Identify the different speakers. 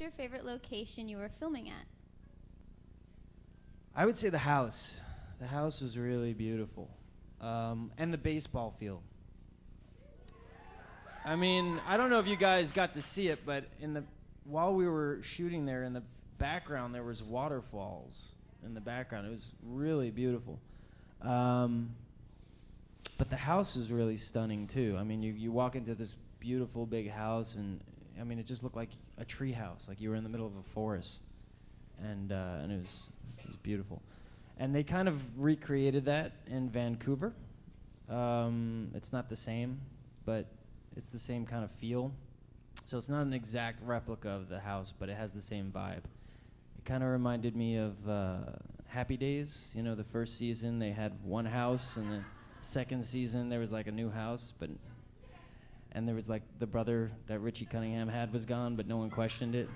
Speaker 1: your favorite location you were filming at?
Speaker 2: I would say the house. The house was really beautiful, um, and the baseball field. I mean, I don't know if you guys got to see it, but in the while we were shooting there, in the background there was waterfalls in the background. It was really beautiful. Um, but the house was really stunning too. I mean, you, you walk into this beautiful big house, and I mean, it just looked like a tree house, like you were in the middle of a forest, and uh, and it was it was beautiful. And they kind of recreated that in Vancouver. Um, it's not the same, but it's the same kind of feel. So it's not an exact replica of the house, but it has the same vibe. It kind of reminded me of uh, Happy Days. You know, the first season they had one house, and the second season there was like a new house, but and there was like the brother that Richie Cunningham had was gone, but no one questioned it.